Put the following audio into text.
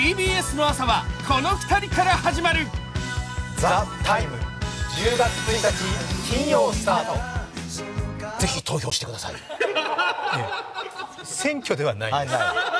TBS の朝はこの2人から始まる。ザ・タイム。10月1日金曜スタート。ぜひ投票してください、選挙ではない。です、はい。